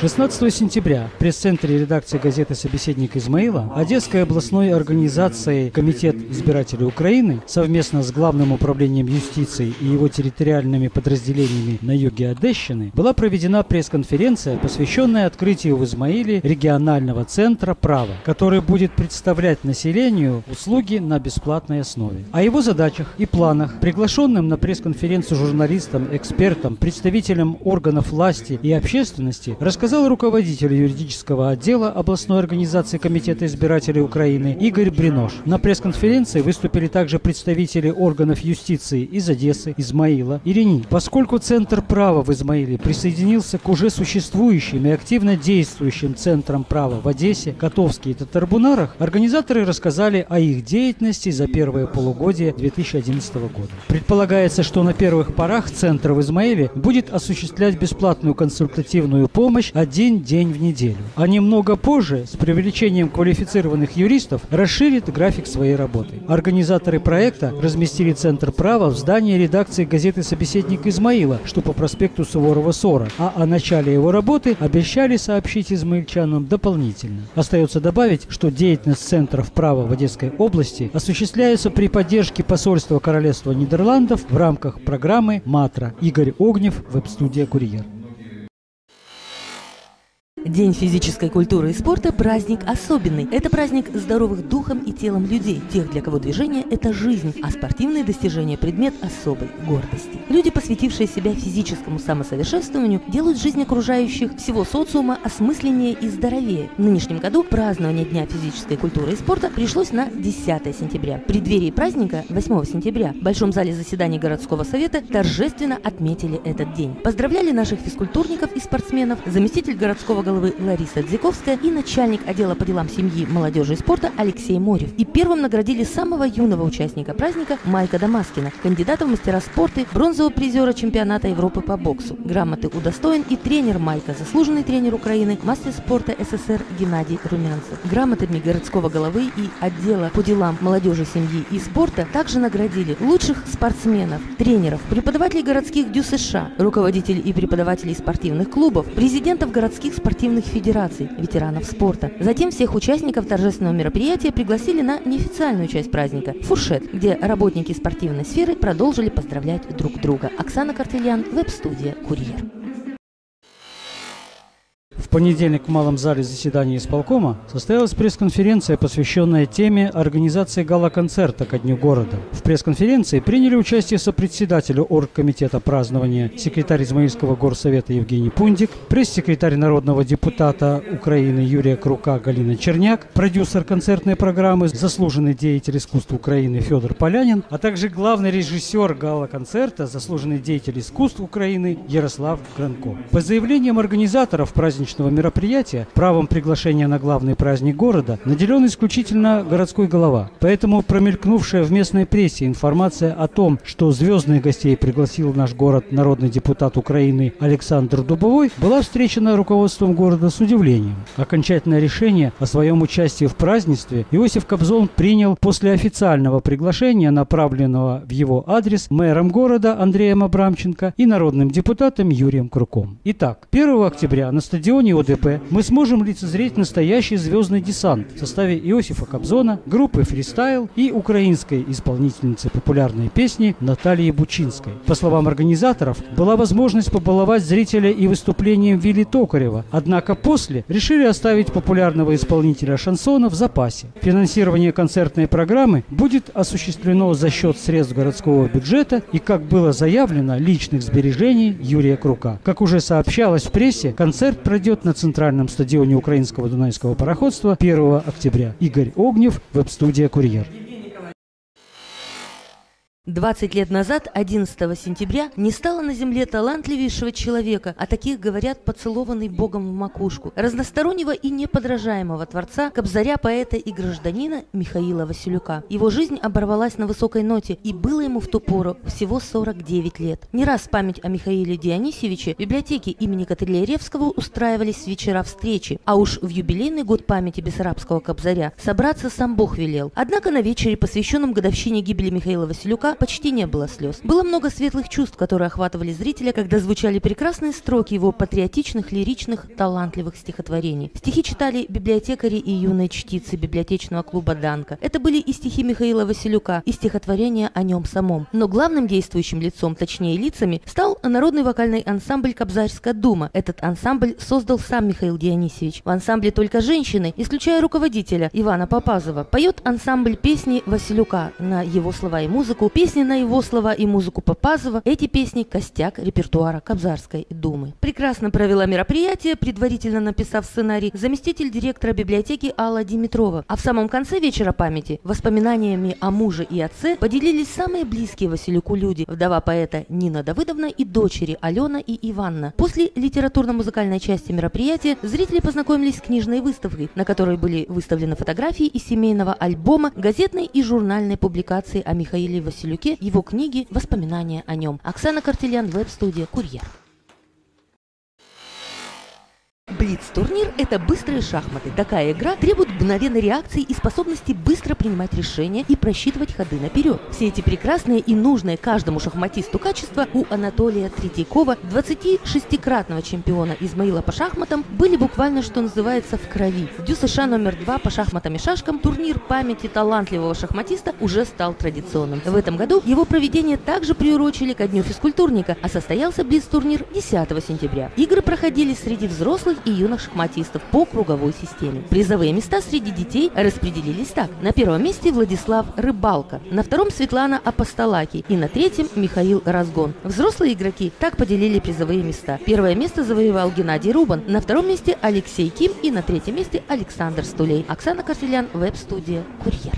16 сентября в пресс-центре редакции газеты «Собеседник Измаила» Одесской областной организацией Комитет избирателей Украины совместно с Главным управлением юстиции и его территориальными подразделениями на юге Одещины была проведена пресс-конференция, посвященная открытию в Измаиле регионального центра права, который будет представлять населению услуги на бесплатной основе. О его задачах и планах приглашенным на пресс-конференцию журналистам, экспертам, представителям органов власти и общественности рассказал рассказал руководитель юридического отдела областной организации Комитета избирателей Украины Игорь Бринош. На пресс-конференции выступили также представители органов юстиции из Одессы, Измаила и Рени. Поскольку Центр права в Измаиле присоединился к уже существующим и активно действующим Центрам права в Одессе, Котовске и Татарбунарах, организаторы рассказали о их деятельности за первое полугодие 2011 года. Предполагается, что на первых порах Центр в Измаиле будет осуществлять бесплатную консультативную помощь один день в неделю. А немного позже, с привлечением квалифицированных юристов, расширит график своей работы. Организаторы проекта разместили Центр права в здании редакции газеты «Собеседник Измаила», что по проспекту Суворова 40, а о начале его работы обещали сообщить измаильчанам дополнительно. Остается добавить, что деятельность Центров права в Одесской области осуществляется при поддержке посольства Королевства Нидерландов в рамках программы «МАТРА». Игорь Огнев, веб-студия «Курьер». День физической культуры и спорта – праздник особенный. Это праздник здоровых духом и телом людей, тех, для кого движение – это жизнь, а спортивные достижения – предмет особой гордости. Люди, посвятившие себя физическому самосовершенствованию, делают жизнь окружающих всего социума осмысленнее и здоровее. В нынешнем году празднование Дня физической культуры и спорта пришлось на 10 сентября. В преддверии праздника 8 сентября в Большом зале заседаний городского совета торжественно отметили этот день. Поздравляли наших физкультурников и спортсменов заместитель городского головы Лариса Дзиковская и начальник отдела по делам семьи, молодежи и спорта Алексей Морев. И первым наградили самого юного участника праздника Майка Дамаскина, кандидата в мастера спорта, бронзового призера чемпионата Европы по боксу. Грамоты удостоен и тренер Майка, заслуженный тренер Украины, мастер спорта СССР Геннадий Румянцев. Грамотами городского головы и отдела по делам молодежи, семьи и спорта также наградили лучших спортсменов, тренеров, преподавателей городских ДЮ США, руководителей и преподавателей спортивных клубов, президентов городских спортивных спортивных федераций, ветеранов спорта. Затем всех участников торжественного мероприятия пригласили на неофициальную часть праздника – фуршет, где работники спортивной сферы продолжили поздравлять друг друга. Оксана Картельян, веб-студия «Курьер» понедельник в малом зале заседания исполкома состоялась пресс-конференция, посвященная теме организации гала-концерта ко Дню города. В пресс-конференции приняли участие сопредседатель оргкомитета празднования, секретарь Измаильского горсовета Евгений Пундик, пресс-секретарь народного депутата Украины Юрия Крука Галина Черняк, продюсер концертной программы, заслуженный деятель искусств Украины Федор Полянин, а также главный режиссер гала-концерта, заслуженный деятель искусств Украины Ярослав Гранко. По заявлениям организаторов праздничного праздничного мероприятия правом приглашения на главный праздник города наделен исключительно городской голова. Поэтому промелькнувшая в местной прессе информация о том, что звездных гостей пригласил наш город народный депутат Украины Александр Дубовой, была встречена руководством города с удивлением. Окончательное решение о своем участии в празднестве Иосиф Кобзон принял после официального приглашения, направленного в его адрес мэром города Андреем Абрамченко и народным депутатом Юрием Круком. Итак, 1 октября на стадионе уровне ОДП мы сможем лицезреть настоящий звездный десант в составе Иосифа Кобзона, группы «Фристайл» и украинской исполнительницы популярной песни Натальи Бучинской. По словам организаторов, была возможность побаловать зрителя и выступлением Вилли Токарева, однако после решили оставить популярного исполнителя шансона в запасе. Финансирование концертной программы будет осуществлено за счет средств городского бюджета и, как было заявлено, личных сбережений Юрия Крука. Как уже сообщалось в прессе, концерт пройдет пройдет на центральном стадионе украинского Дунайского пароходства 1 октября. Игорь Огнев, веб-студия «Курьер». 20 лет назад, 11 сентября, не стало на земле талантливейшего человека, а таких говорят поцелованный Богом в макушку, разностороннего и неподражаемого творца, кобзаря, поэта и гражданина Михаила Василюка. Его жизнь оборвалась на высокой ноте, и было ему в ту пору всего 49 лет. Не раз память о Михаиле Дионисевиче в библиотеке имени Катриляревского устраивались вечера встречи, а уж в юбилейный год памяти бессарабского кобзаря собраться сам Бог велел. Однако на вечере, посвященном годовщине гибели Михаила Василюка, почти не было слез. Было много светлых чувств, которые охватывали зрителя, когда звучали прекрасные строки его патриотичных, лиричных, талантливых стихотворений. Стихи читали библиотекари и юные чтицы библиотечного клуба «Данка». Это были и стихи Михаила Василюка, и стихотворения о нем самом. Но главным действующим лицом, точнее лицами, стал народный вокальный ансамбль «Кобзарская дума». Этот ансамбль создал сам Михаил Дионисевич. В ансамбле только женщины, исключая руководителя Ивана Попазова. Поет ансамбль песни Василюка на его слова и музыку, песни на его слова и музыку Попазова. Эти песни – костяк репертуара Кобзарской думы. Прекрасно провела мероприятие, предварительно написав сценарий, заместитель директора библиотеки Алла Димитрова. А в самом конце вечера памяти воспоминаниями о муже и отце поделились самые близкие Василюку люди – вдова поэта Нина Давыдовна и дочери Алена и Иванна. После литературно-музыкальной части мероприятия зрители познакомились с книжной выставкой, на которой были выставлены фотографии из семейного альбома, газетной и журнальной публикации о Михаиле Василюке, его книги «Воспоминания о нем». Оксана Картелян, веб-студия «Курьер». Блиц-турнир – это быстрые шахматы. Такая игра требует мгновенной реакции и способности быстро принимать решения и просчитывать ходы наперед. Все эти прекрасные и нужные каждому шахматисту качества у Анатолия Третьякова, 26-кратного чемпиона Измаила по шахматам, были буквально, что называется, в крови. В Дю США номер два по шахматам и шашкам турнир памяти талантливого шахматиста уже стал традиционным. В этом году его проведение также приурочили ко Дню физкультурника, а состоялся Блиц-турнир 10 сентября. Игры проходили среди взрослых и юных шахматистов по круговой системе. Призовые места среди детей распределились так. На первом месте Владислав Рыбалка, на втором Светлана Апостолаки и на третьем Михаил Разгон. Взрослые игроки так поделили призовые места. Первое место завоевал Геннадий Рубан, на втором месте Алексей Ким и на третьем месте Александр Стулей. Оксана Картелян, веб-студия «Курьер».